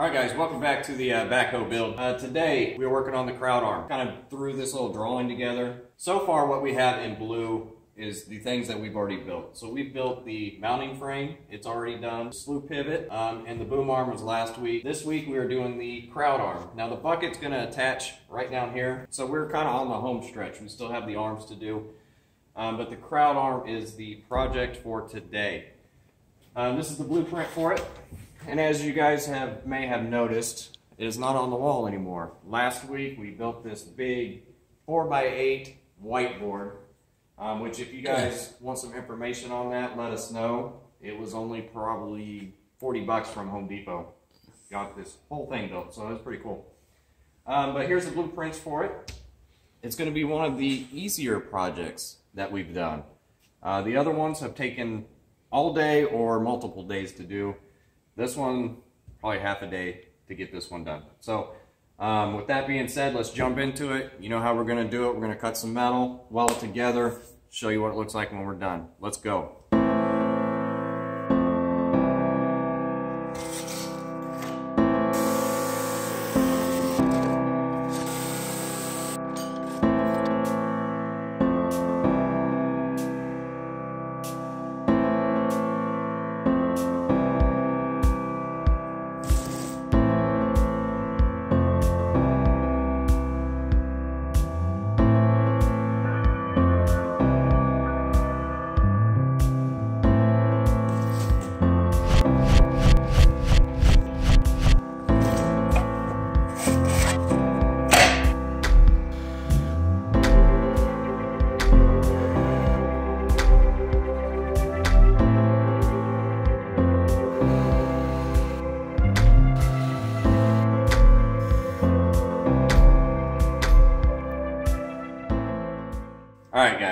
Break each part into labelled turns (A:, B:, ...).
A: Alright guys, welcome back to the uh, backhoe build. Uh, today, we're working on the crowd arm. Kind of threw this little drawing together. So far, what we have in blue is the things that we've already built. So we've built the mounting frame, it's already done, slew pivot, um, and the boom arm was last week. This week we are doing the crowd arm. Now the bucket's gonna attach right down here. So we're kind of on the home stretch. We still have the arms to do. Um, but the crowd arm is the project for today. Um, this is the blueprint for it. And as you guys have may have noticed, it is not on the wall anymore. Last week we built this big 4x8 whiteboard, um, which if you guys want some information on that, let us know. It was only probably 40 bucks from Home Depot. Got this whole thing built, so that's pretty cool. Um, but here's the blueprints for it. It's going to be one of the easier projects that we've done. Uh, the other ones have taken all day or multiple days to do. This one, probably half a day to get this one done. So um, with that being said, let's jump into it. You know how we're gonna do it. We're gonna cut some metal, weld it together, show you what it looks like when we're done. Let's go.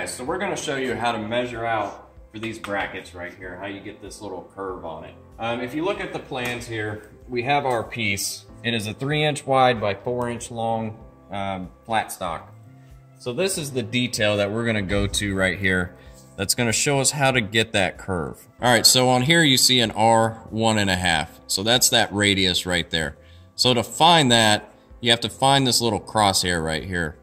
A: Guys, so we're going to show you how to measure out for these brackets right here, how you get this little curve on it. Um, if you look at the plans here, we have our piece. It is a 3 inch wide by 4 inch long um, flat stock. So this is the detail that we're going to go to right here that's going to show us how to get that curve. Alright, so on here you see an R one and a half. So that's that radius right there. So to find that, you have to find this little crosshair right here.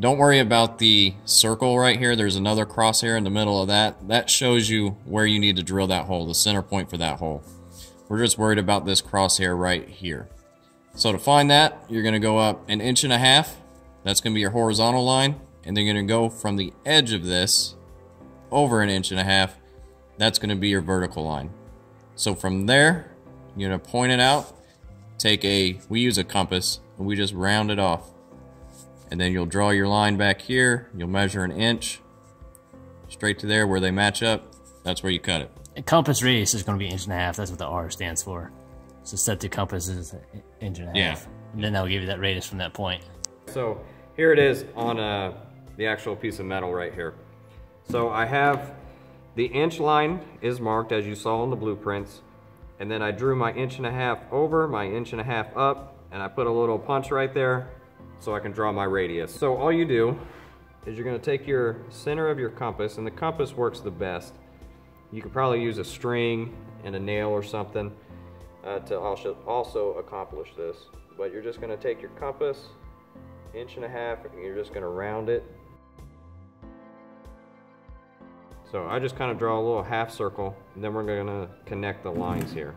A: Don't worry about the circle right here. There's another crosshair in the middle of that. That shows you where you need to drill that hole, the center point for that hole. We're just worried about this crosshair right here. So to find that, you're going to go up an inch and a half. That's going to be your horizontal line. And then you're going to go from the edge of this over an inch and a half. That's going to be your vertical line. So from there, you're to point it out. Take a, we use a compass, and we just round it off and then you'll draw your line back here. You'll measure an inch straight to there where they match up. That's where you cut it.
B: A compass radius is going to be inch and a half. That's what the r stands for. So set to compass is inch and a half.
A: Yeah
B: and then that'll give you that radius from that point.
A: So here it is on uh, the actual piece of metal right here. So i have the inch line is marked as you saw in the blueprints. And then i drew my inch and a half over my inch and a half up and i put a little punch right there so I can draw my radius. So all you do is you're gonna take your center of your compass, and the compass works the best. You could probably use a string and a nail or something uh, to also, also accomplish this. But you're just gonna take your compass, inch and a half, and you're just gonna round it. So I just kind of draw a little half circle, and then we're gonna connect the lines here.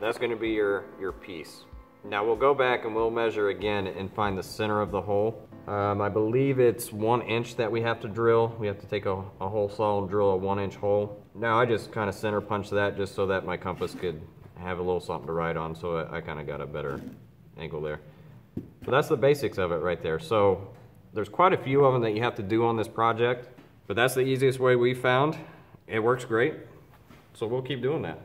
A: That's going to be your, your piece. Now we'll go back and we'll measure again and find the center of the hole. Um, I believe it's one inch that we have to drill. We have to take a, a hole saw and drill a one inch hole. Now I just kind of center punch that just so that my compass could have a little something to write on so I, I kind of got a better angle there. But that's the basics of it right there. So there's quite a few of them that you have to do on this project, but that's the easiest way we found. It works great. So we'll keep doing that.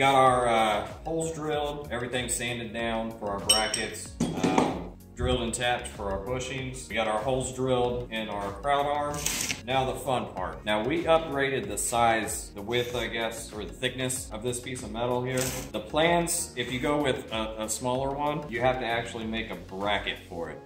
A: Got our uh, holes drilled, everything sanded down for our brackets. Um, drilled and tapped for our bushings. We got our holes drilled in our crowd arm. Now the fun part. Now we upgraded the size, the width, I guess, or the thickness of this piece of metal here. The plans, if you go with a, a smaller one, you have to actually make a bracket for it.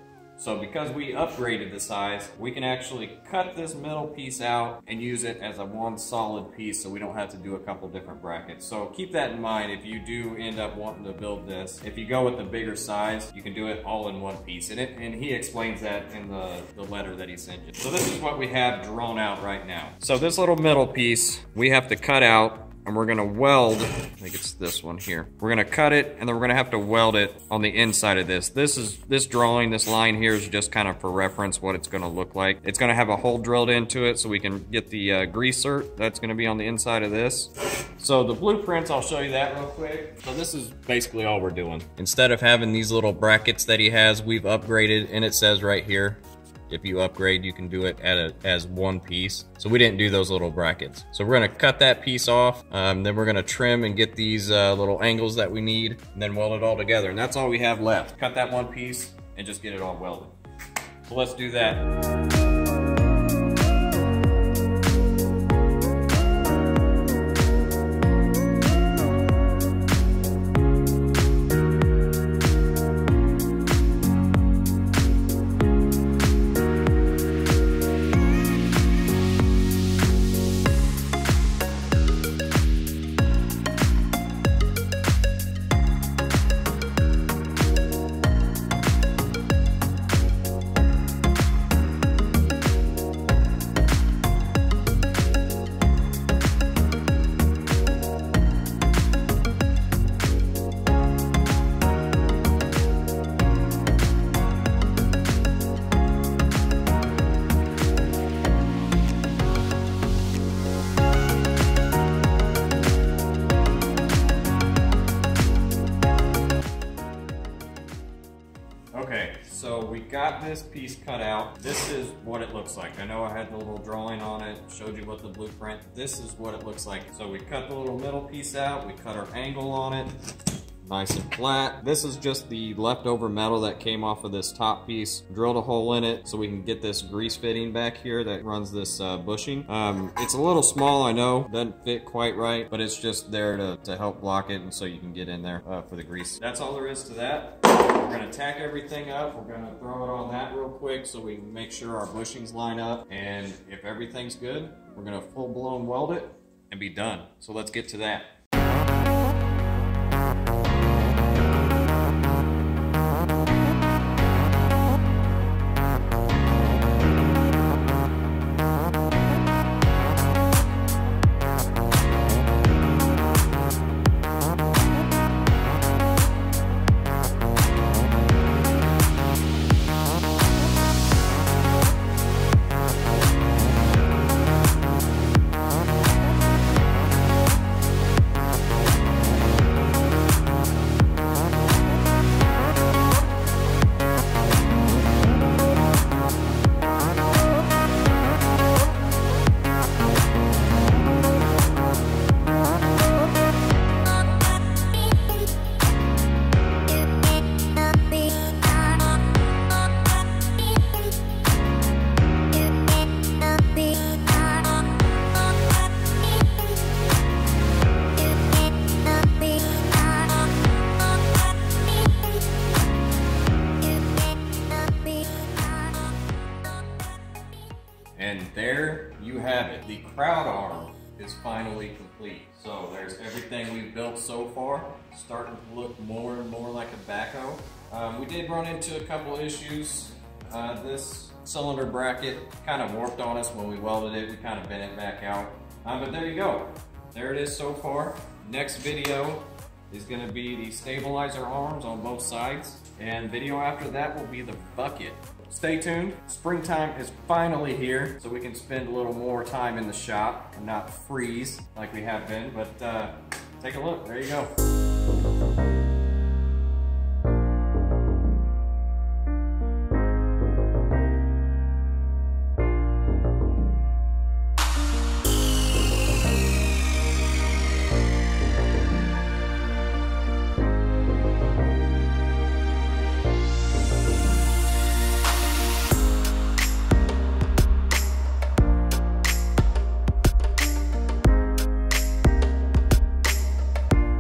A: So because we upgraded the size, we can actually cut this metal piece out and use it as a one solid piece so we don't have to do a couple different brackets. So keep that in mind if you do end up wanting to build this. If you go with the bigger size, you can do it all in one piece. And, it, and he explains that in the, the letter that he sent you. So this is what we have drawn out right now. So this little metal piece, we have to cut out and we're gonna weld, I think it's this one here. We're gonna cut it and then we're gonna have to weld it on the inside of this. This is, this drawing, this line here is just kind of for reference what it's gonna look like. It's gonna have a hole drilled into it so we can get the uh, greaser that's gonna be on the inside of this. So the blueprints, I'll show you that real quick. So this is basically all we're doing. Instead of having these little brackets that he has, we've upgraded and it says right here, if you upgrade, you can do it at a, as one piece. So we didn't do those little brackets. So we're gonna cut that piece off. Um, then we're gonna trim and get these uh, little angles that we need and then weld it all together. And that's all we have left. Cut that one piece and just get it all welded. So let's do that. Got this piece cut out. This is what it looks like. I know I had the little drawing on it, showed you what the blueprint. This is what it looks like. So we cut the little middle piece out, we cut our angle on it, nice and flat. This is just the leftover metal that came off of this top piece. Drilled a hole in it so we can get this grease fitting back here that runs this uh, bushing. Um, it's a little small, I know, doesn't fit quite right, but it's just there to, to help block it and so you can get in there uh, for the grease. That's all there is to that. We're gonna tack everything up. We're gonna throw it on that real quick so we make sure our bushings line up. And if everything's good, we're gonna full blown weld it and be done. So let's get to that. Finally complete. So there's everything we've built so far, starting to look more and more like a backhoe. Um, we did run into a couple issues. Uh, this cylinder bracket kind of warped on us when we welded it. We kind of bent it back out. Uh, but there you go. There it is so far. Next video is gonna be the stabilizer arms on both sides. And video after that will be the bucket. Stay tuned. Springtime is finally here, so we can spend a little more time in the shop and not freeze like we have been. But uh, take a look. There you go.